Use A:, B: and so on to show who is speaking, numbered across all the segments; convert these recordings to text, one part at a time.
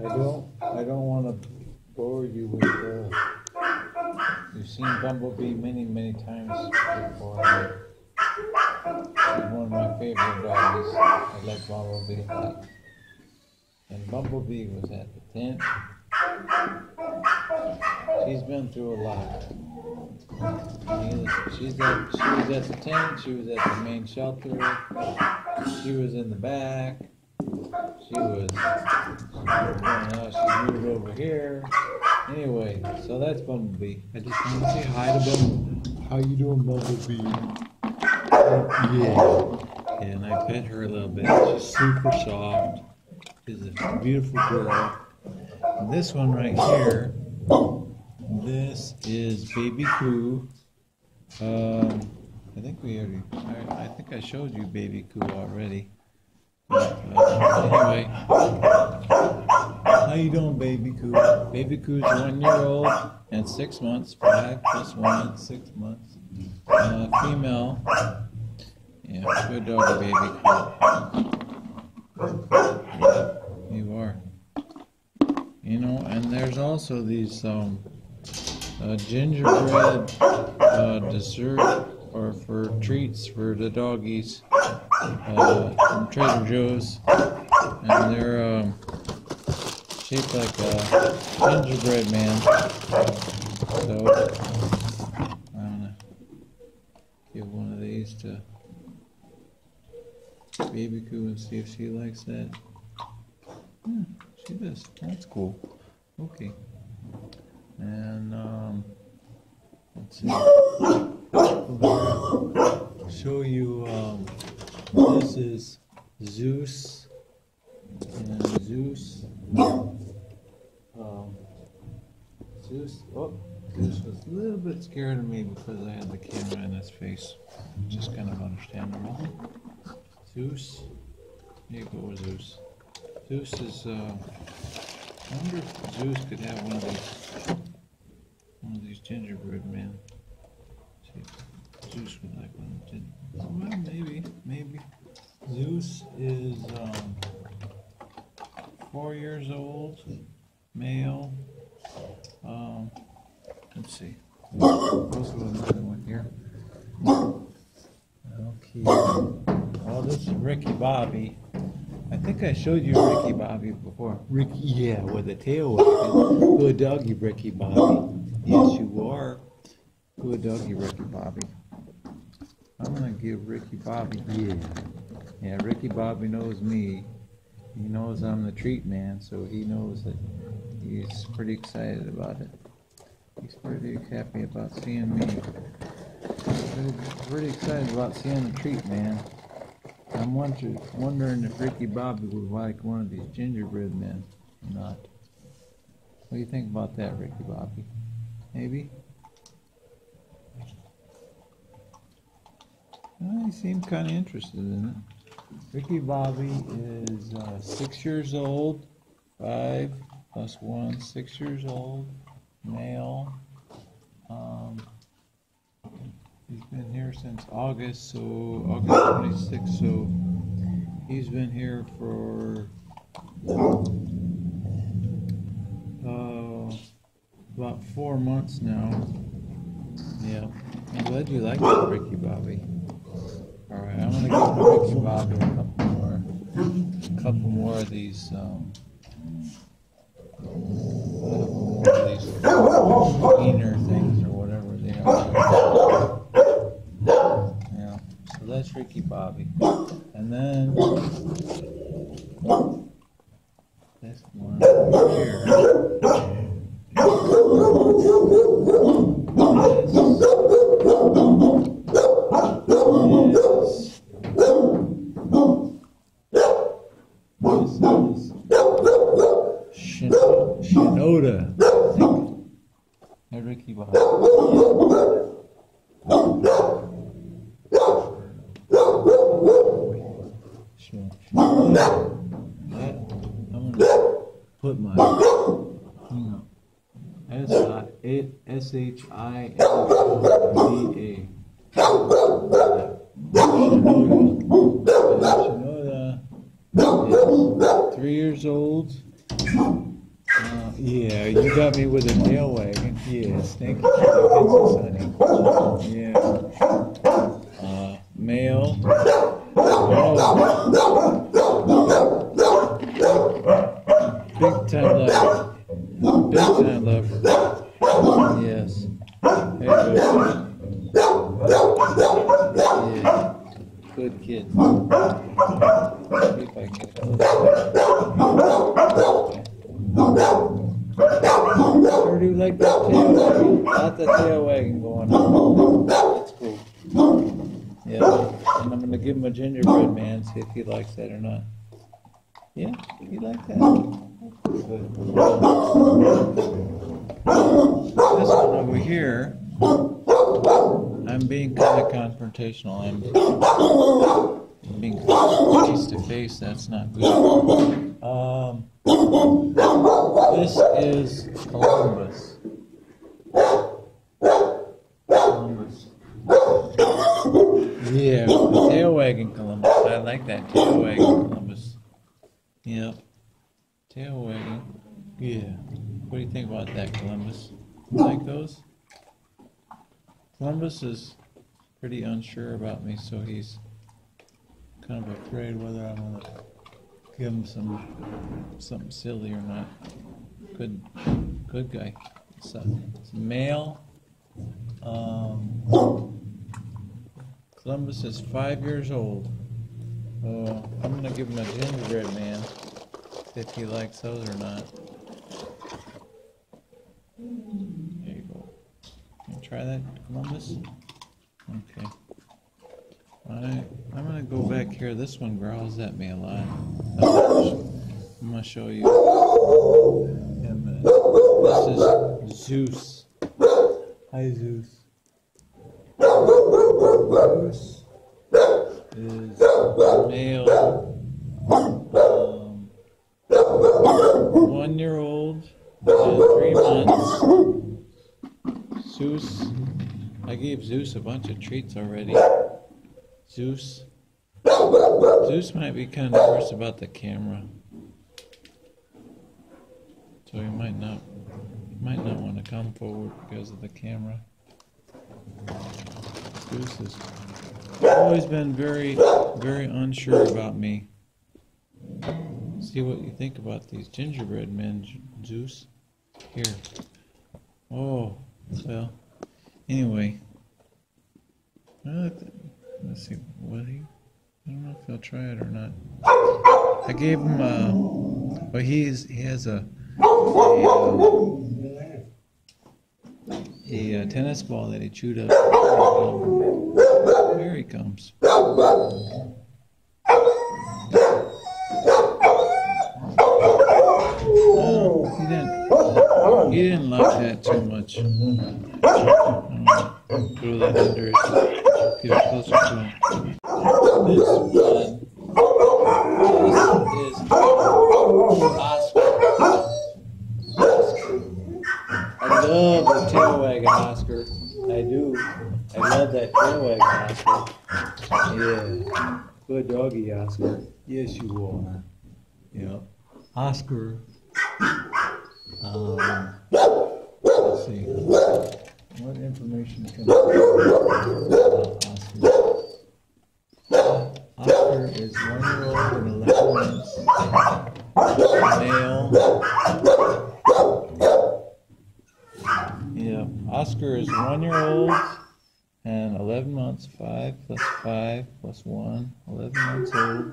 A: I don't, I don't wanna bore you with, uh, you've seen Bumblebee many, many times before. She's one of my favorite doggies. I like Bumblebee a lot. And Bumblebee was at the tent. She's been through a lot. She's at, she was at the tent, she was at the main shelter, she was in the back, she was, she was going out, she moved over here. Anyway, so that's Bumblebee. I just want to say hi to Bumblebee. How you doing, Bumblebee? Yeah. And I pet her a little bit. She's super soft. She's a beautiful girl. And this one right here, this is Baby Coo. Um, I think we already, I, I think I showed you Baby Coo already. Anyway, how you doing, Baby Coo? Baby Coo's one year old and six months. Five plus one, six months. Uh, female. Yeah, good doggy, Baby Coo. You are. You know, and there's also these um, uh, gingerbread uh, dessert or for treats for the doggies uh, Trader Joe's, and they're um, shaped like a gingerbread man. So I'm gonna give one of these to Baby Coo and see if she likes that. Hmm, she does. That's cool. Okay. And um, let's see. Show you. Um, this is Zeus and Zeus. Um, Zeus. Oh, Zeus was a little bit scared of me because I had the camera in his face. Just kind of understandable. Zeus. Here you go, Zeus. Zeus is. Uh, I wonder if Zeus could have one of these, one of these gingerbread men. See, if Zeus would like one. Did well, maybe, maybe. Zeus is um, four years old, male. Um, let's see. Also another one here. Okay. Well, this is Ricky Bobby. I think I showed you Ricky Bobby before. Ricky, yeah, with the tail. Good doggy, Ricky Bobby. Yes, you are. Good doggy, Ricky Bobby. I'm gonna give Ricky Bobby. Yeah. Yeah, Ricky Bobby knows me. He knows I'm the treat man, so he knows that he's pretty excited about it. He's pretty happy about seeing me. Pretty, pretty excited about seeing the treat man. I'm wondering, wondering if Ricky Bobby would like one of these gingerbread men or not. What do you think about that, Ricky Bobby? Maybe? Well, he seemed kind of interested in it. Ricky Bobby is uh, six years old, five plus one, six years old, male. Um, he's been here since August, so August 26th, so he's been here for uh, about four months now. Yeah, I'm glad you like it, Ricky Bobby. All right, I'm gonna give Ricky Bobby a couple more, a couple more of these. Um, a couple more of these cleaner things or whatever they are. Yeah, so that's Ricky Bobby, and then this one here. Yes. This is Shin- Shinoda. I think. Hey, Ricky Bobby. Put my, hang on. S I A S H I N D A. Shinoda. Shinoda is three years old. Uh, yeah, you got me with a tail wagging. Yeah, snake. Yeah. Uh, male. Oh. Big time leopard. Big time leopard. Yes. There you go. Yeah. Good kid. See if I can Sure do like that tail wagging. Lots of tail wagging going on. That's cool. Yeah. And I'm gonna give him a gingerbread man, see if he likes that or not. Yeah, he likes that. Good. This one over here, I'm being kind of confrontational. I'm being face to face. That's not good. Um, this is Columbus. Yeah, tail wagging Columbus. I like that tail wagging Columbus. Yep. Tail wagging. Yeah. What do you think about that, Columbus? You like those? Columbus is pretty unsure about me, so he's kind of afraid whether I'm gonna give him some something silly or not. Good, good guy. So, male. Um, Columbus is five years old. Uh, I'm gonna give him a gingerbread man if he likes those or not. There you go. You try that, Columbus? Okay. I, I'm gonna go back here. This one growls at me a lot. I'm gonna show you. This is Zeus. Hi, Zeus. Zeus is male. Um, one year old three months. Zeus, I gave Zeus a bunch of treats already. Zeus, Zeus might be kind of nervous about the camera, so he might not, might not want to come forward because of the camera. Zeus has always been very, very unsure about me. See what you think about these gingerbread men, Zeus. Here. Oh, well. Anyway. Let's see. Will he? I don't know if he'll try it or not. I gave him. Uh, well, he's he has a a, uh, a, a tennis ball that he chewed up. Here he comes. Oh, he didn't. He didn't like that too much. Uh, throw that under his. Get closer to him. This is Oscar. I love wagging Oscar. I do. I love that tail wagging Oscar. Yeah. Good doggy, Oscar. Yes, you are. Yep. Oscar. Um, let's see. What information can I about Oscar? Oscar is one year old and 11 months. Male. Yeah, Oscar is one year old and 11 months. 5 plus 5 plus 1, 11 months old.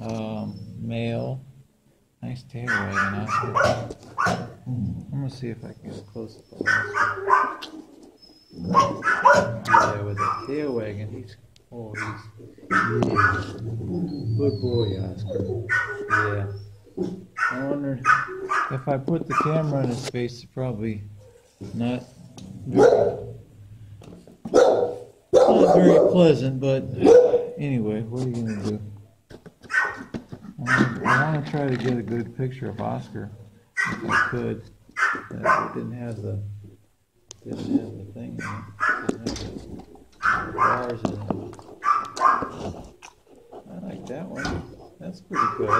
A: Um, male. Nice tail wagging, Oscar. I'm gonna see if I can get close up on Oscar. Yeah, with the tail wagging, he's oh he's yeah. Good boy, Oscar. Yeah. I wonder if I put the camera in his face, it's probably not not very pleasant, but anyway, what are you gonna do? I want to try to get a good picture of Oscar if I could. That didn't have the didn't have the thing bars in it. I like that one. That's pretty good.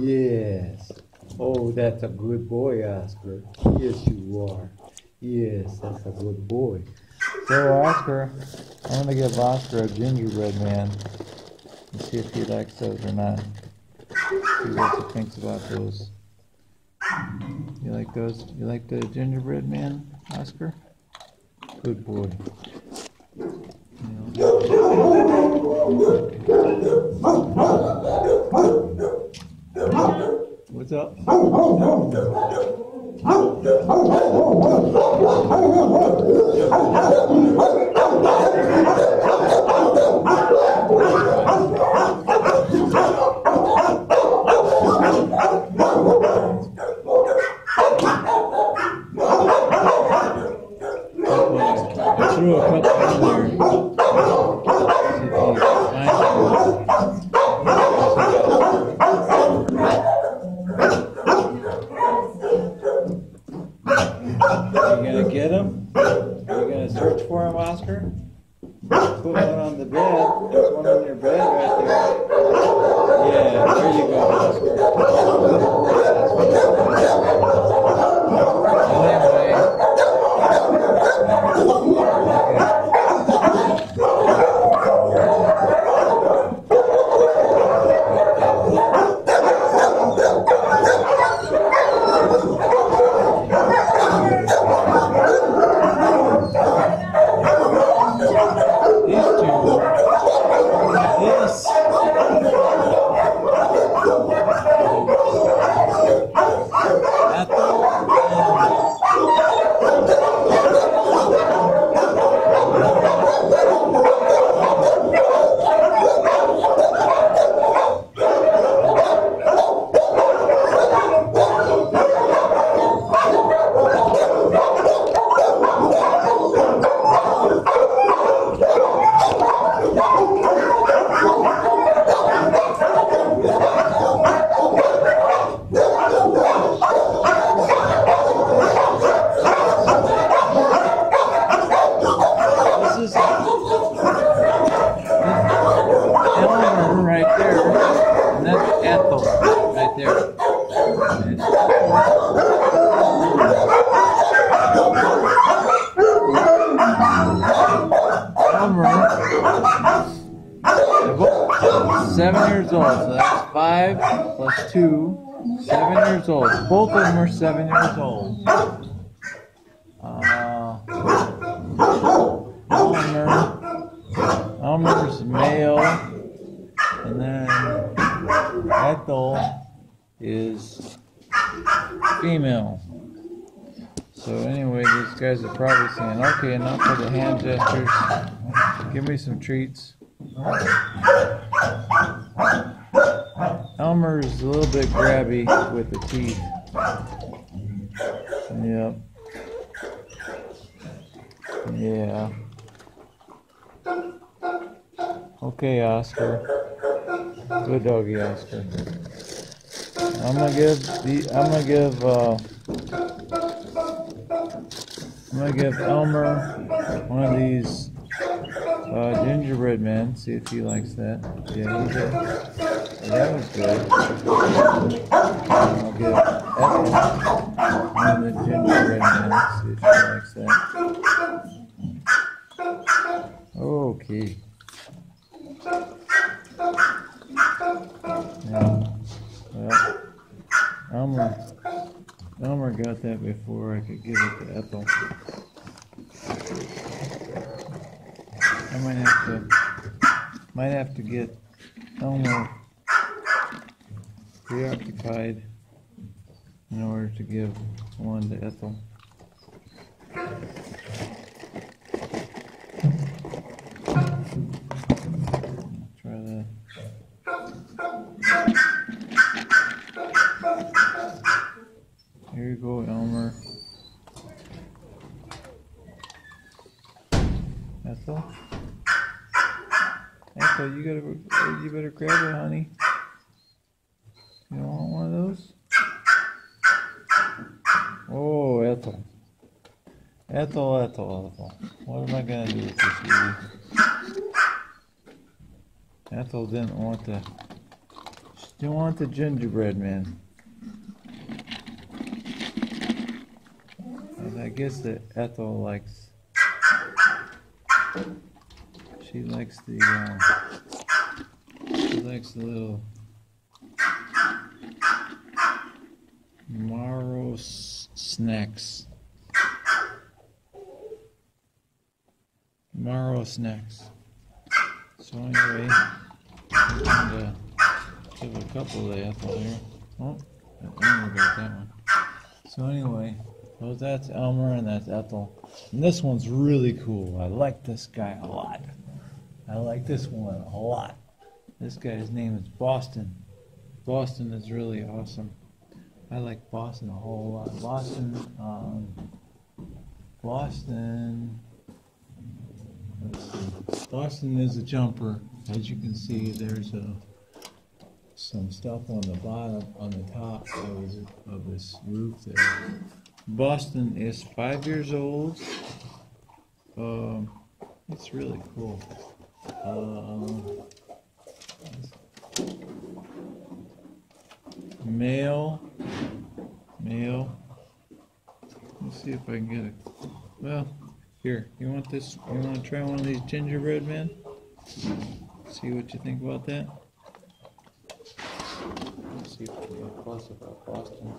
A: Yes. Oh, that's a good boy, Oscar. Yes, you are. Yes, that's a good boy. So, Oscar, I'm gonna give Oscar a gingerbread man and see if he likes those or not. See what he thinks about those. You like those? You like the gingerbread man, Oscar? Good boy. What's up? Oh, oh, oh. Seven years old, so that's five plus two, seven years old. Both of them are seven years old. Uh, Elmer. Elmer's male, and then Ethel is female. So anyway, these guys are probably saying, "Okay, enough of the hand gestures. Give me some treats." Elmer's a little bit grabby with the teeth. Yep. Yeah. Okay, Oscar. Good doggy, Oscar. I'm gonna give the. I'm gonna give. Uh, I'm gonna give Elmer one of these uh, gingerbread men. See if he likes that. Yeah, that was good. I'll give one of the gingerbread men. See if she likes that. Okay. Yeah. Well, Elmer, Elmer got that before I could give it to Ethel. I might have to, might have to get Elmer preoccupied in order to give one to Ethel. Ethel didn't want the she didn't want the gingerbread man. And I guess that Ethel likes she likes the uh, she likes the little Maro snacks. Snacks. Maro snacks. So anyway, I'm going to give a couple of Ethel here. Oh, Elmer got that one. So anyway, well that's Elmer and that's Ethel. And this one's really cool. I like this guy a lot. I like this one a lot. This guy's name is Boston. Boston is really awesome. I like Boston a whole lot. Boston, um, Boston. Boston is a jumper. As you can see, there's a some stuff on the bottom, on the top of of his roof there. Boston is five years old. Um, it's really cool. Um, male, male. Let's see if I can get it. Well, here, you want this? You want to try one of these gingerbread men? See what you think about that. Let's see if we can get close about Boston.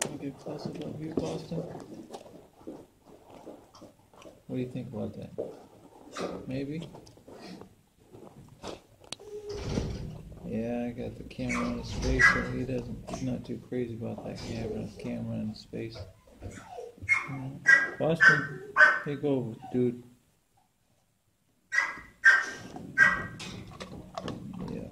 A: Can we get close about you, Boston? What do you think about that? Maybe? Yeah, I got the camera in his face, so he doesn't, he's not too crazy about that camera, camera in his face. Mhm. Boston, take over, dude. Yeah.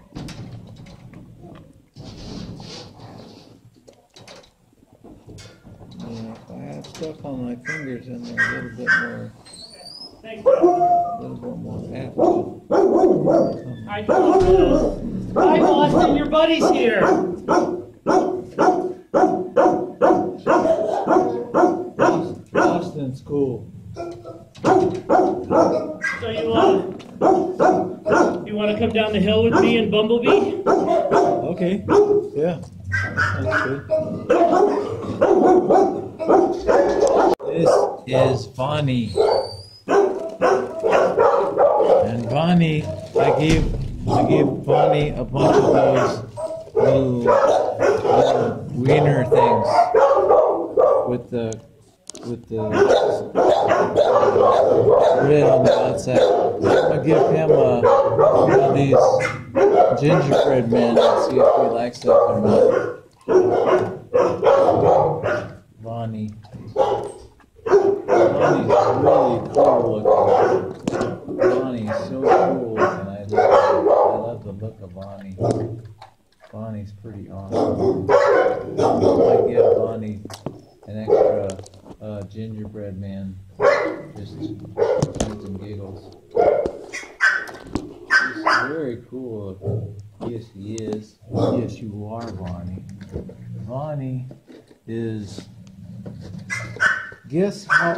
A: Yeah, if I had stuff on my fingers and they're a little bit more, a little bit more fat.
B: Hi, Boston. Hi, Boston. Your buddy's here.
A: Boston's cool.
B: So you uh, you want to come down the hill with me and Bumblebee?
A: Okay, yeah. This is Vonnie. And Vonnie, I gave, I gave Vonnie a bunch of those little, little wiener things with the, with the grid on the outside. I'm gonna give him a, one of these gingerbread men and see if he likes it or not. Vonnie. Vonnie's really cool looking. Vonnie's so cool looking. I love, I love the look of Vonnie. Vonnie's pretty awesome. I give Vonnie an extra uh, gingerbread man. Just shits and giggles. He's very cool looking. Yes, he is. Yes, you are, Vonnie. Vonnie is. Guess how?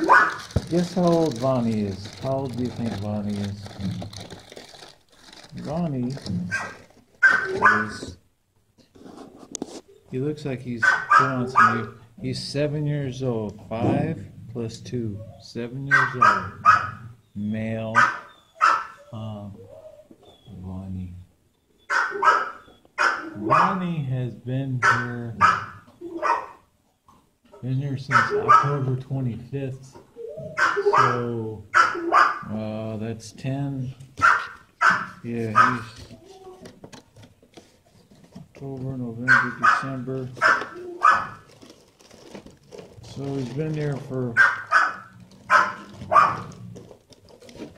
A: Guess how old Vonnie is? How old do you think Vonnie is? Vonnie is. He looks like he's put on some. years. He's seven years old. Five plus two. Seven years old. Male. Um, Vonnie. Vonnie has been here. Been here since October 25th. So, uh, that's 10. Yeah, he's October, November, December. So he's been there for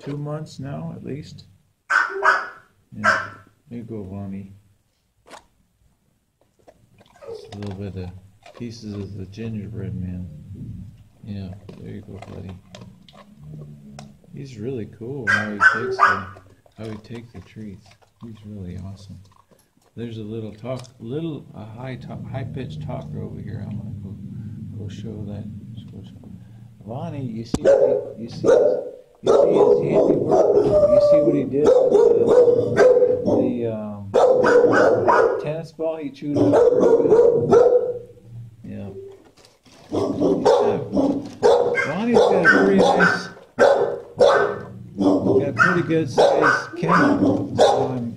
A: two months now, at least. Yeah, there you go, Vonnie. Just a little bit of pieces of the gingerbread man. Yeah, there you go, buddy. He's really cool how he takes the how he takes the treats. He's really awesome. There's a little talk, little a high talk, high pitched talker over here. I'm gonna go go show that. just Vonnie, you see, you see, you see his handiwork. You see what he did with the, the um, tennis ball he chewed up. Yeah. Lonnie's got a pretty nice, got a pretty good sized kennel. So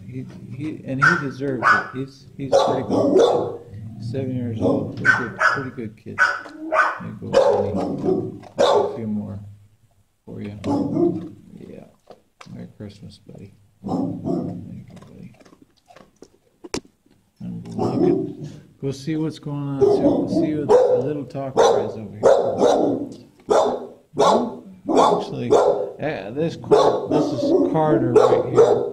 A: he, and he deserves it. He's he's pretty good. Seven years old, pretty good, pretty good kid. You go. A few more for you. Yeah. Merry Christmas, buddy. Thank you, buddy. And we'll see what's going on. See, see what the little talker is over here. Actually, this this is Carter right here.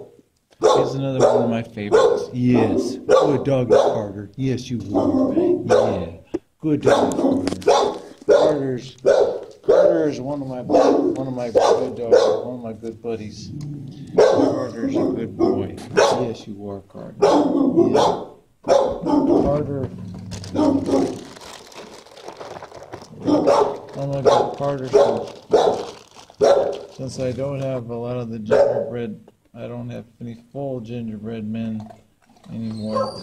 A: He's another one of my favorites. Yes, good doggy Carter. Yes, you are. Yeah, good doggy Carter. Carter's Carter is one of my one of my good dogs, one of my good buddies. Carter's a good boy. Yes, you are, Carter. Yeah. Carter. Oh my God, Carter since I don't have a lot of the gingerbread, I don't have any full gingerbread men anymore.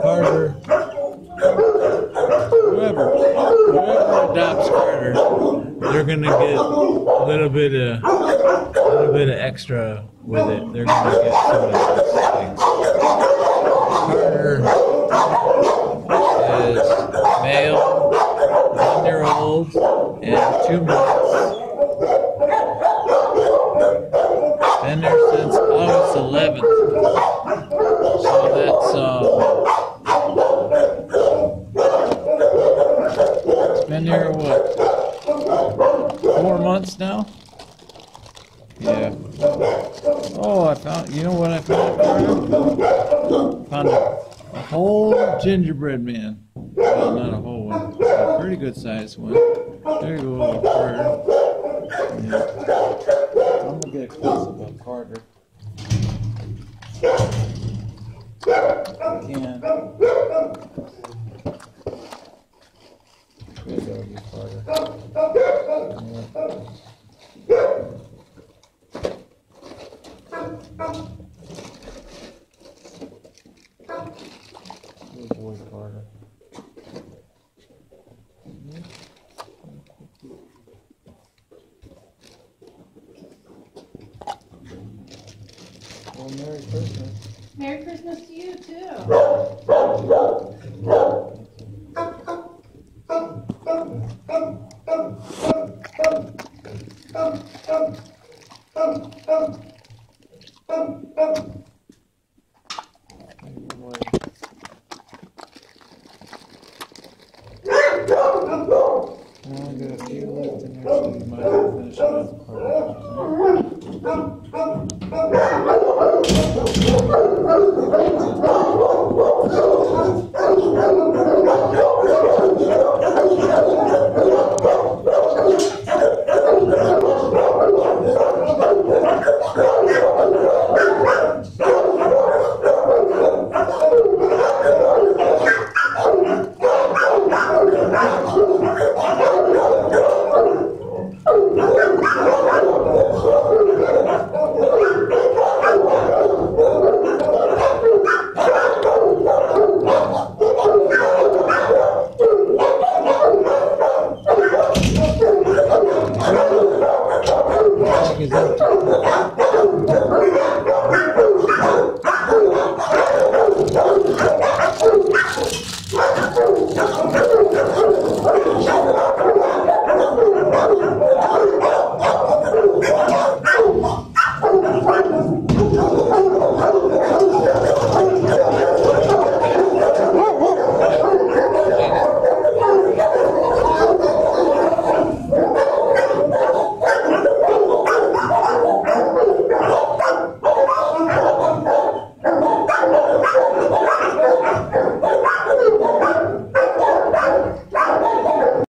A: Carter, whoever, whoever adopts Carter, they're gonna get a little bit of, a little bit of extra with it. They're gonna get some of those things. Carter is male, one year old, and two months. Been there since August 11th. So that's um, it's been there what four months now. Yeah. Oh, I found. You know what I found? Carter? Found a, a whole gingerbread man. Well, not a whole one. A pretty good sized one. There you go, Carter. Yeah. I'm gonna get close about Carter.